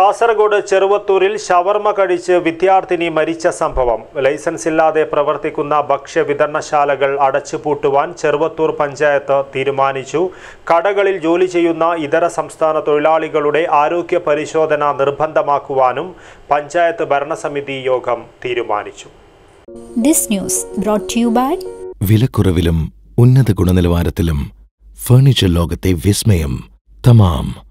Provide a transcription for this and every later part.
കാസർഗോഡ് ചെറുവത്തൂരിൽ ഷവർമ കഴിച്ച് വിദ്യാർത്ഥിനി മരിച്ച സംഭവം. ലൈസൻസ് ഇല്ലാതെ പ്രവർത്തിക്കുന്ന ഭക്ഷ്യ വിതരണശാലകൾ അടച്ചുപൂട്ടുവാൻ ചെറുവത്തൂർ പഞ്ചായത്ത് തീരുമാനിച്ചു. കടകളിൽ ജോലി ചെയ്യുന്ന ഇതര സംസ്ഥാന തൊഴിലാളികളുടെ ആരോഗ്യ പരിശോധന നിർബന്ധമാക്കുവാനും പഞ്ചായത്ത് ഭരണസമിതി യോഗം തീരുമാനിച്ചു. This news brought to you by വിലക്കുറവിലും ഉന്നത ഗുണനിലവാരത്തിലും ഫർണിച്ചർ ലോകത്തെ വിസ്മയം. Thamam.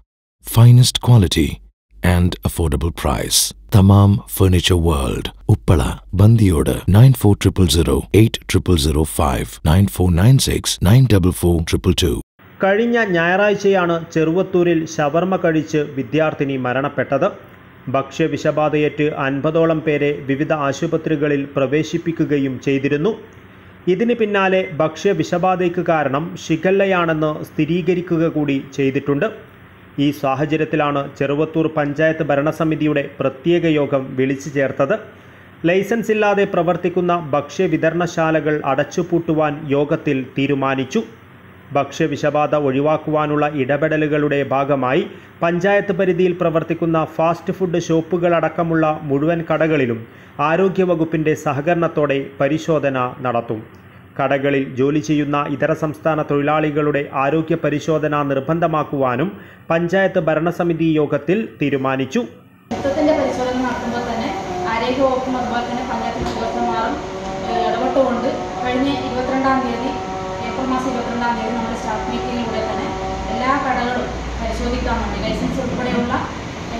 Finest quality and affordable price Thamam furniture world Uppala Bandiyod nine four triple zero eight triple zero five nine four nine six nine double four triple two കഴിഞ്ഞ ഞായറാഴ്ചയാണ് ചെറുവത്തൂരിൽ ഷവർമ കഴിച്ച് വിദ്യാർത്ഥിനി മരണപ്പെട്ടത്. ഭക്ഷ്യ വിഷബാധയേറ്റ് അൻപതോളം പേരെ വിവിധ ആശുപത്രികളിൽ പ്രവേശിപ്പിക്കുകയും ചെയ്തിരുന്നു. ഇതിന് പിന്നാലെ ഭക്ഷ്യ വിഷബാധയ്ക്ക് കാരണം ഷിഗല്ലയാണെന്ന് സ്ഥിരീകരിക്കുക കൂടി ചെയ്തിട്ടുണ്ട്. ഈ സാഹചര്യത്തിലാണ് ചെറുവത്തൂർ പഞ്ചായത്ത് ഭരണസമിതിയുടെ പ്രത്യേക യോഗം വിളിച്ചു ചേർത്തത്. ലൈസൻസ് ഇല്ലാതെ പ്രവർത്തിക്കുന്ന ഭക്ഷ്യ വിതരണശാലകൾ അടച്ചുപൂട്ടുവാൻ യോഗത്തിൽ തീരുമാനിച്ചു. ഭക്ഷ്യവിഷബാധ ഒഴിവാക്കുവാനുള്ള ഇടപെടലുകളുടെ ഭാഗമായി പഞ്ചായത്ത് പരിധിയിൽ പ്രവർത്തിക്കുന്ന ഫാസ്റ്റ് ഫുഡ് ഷോപ്പുകളടക്കമുള്ള മുഴുവൻ കടകളിലും ആരോഗ്യവകുപ്പിന്റെ സഹകരണത്തോടെ പരിശോധന നടത്തും. കടകളിൽ ജോലി ചെയ്യുന്ന ഇതര സംസ്ഥാന തൊഴിലാളികളുടെ ആരോഗ്യ പരിശോധന നിർബന്ധമാക്കുവാനും പഞ്ചായത്ത് ഭരണസമിതി യോഗത്തിൽ തീരുമാനിച്ചു. തന്നെ പഞ്ചായത്ത് കഴിഞ്ഞ ഇരുപത്തിരണ്ടാം തീയതി തീയതി എല്ലാ കടകളും പരിശോധിക്കാൻ വേണ്ടി ലൈസൻസ് ഉൾപ്പെടെയുള്ള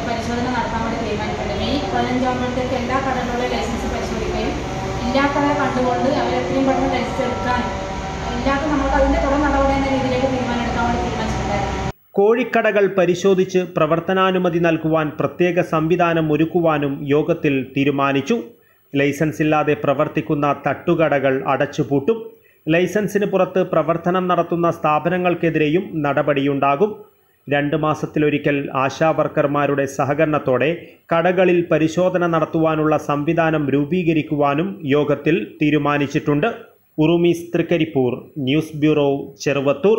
പരിശോധന നടത്താൻ വേണ്ടി തീരുമാനിക്കേണ്ടത് മെയ് പതിനഞ്ചാകുമ്പോഴത്തേക്ക് എല്ലാ കടകളുടെ ലൈസൻസ് ഇല്ലാത്തവരെ കണ്ടുകൊണ്ട് അവരെത്രയും പെട്ടെന്ന് ടെസ്റ്റ് എടുക്കാൻ ഇല്ലാത്ത നമുക്ക് അതിന്റെ തുടർ നടപടി എന്ന രീതിയിലേക്ക് തീരുമാനം എടുക്കാൻ വേണ്ടി തീരുമാനിച്ചിട്ടുണ്ടായിരുന്നു. കോഴിക്കടകൾ പരിശോധിച്ച് പ്രവർത്തനാനുമതി നൽകുവാൻ പ്രത്യേക സംവിധാനം ഒരുക്കുവാനും യോഗത്തിൽ തീരുമാനിച്ചു. ലൈസൻസ് ഇല്ലാതെ പ്രവർത്തിക്കുന്ന തട്ടുകടകൾ അടച്ചുപൂട്ടും. ലൈസൻസിന് പുറത്ത് പ്രവർത്തനം നടത്തുന്ന സ്ഥാപനങ്ങൾക്കെതിരെയും നടപടിയുണ്ടാകും. രണ്ട് മാസത്തിലൊരിക്കൽ ആശാ വർക്കർമാരുടെ സഹകരണത്തോടെ കടകളിൽ പരിശോധന നടത്തുവാനുള്ള സംവിധാനം രൂപീകരിക്കുവാനും യോഗത്തിൽ തീരുമാനിച്ചിട്ടുണ്ട്. Urumees Thrikaripur news bureau Cheruvathur.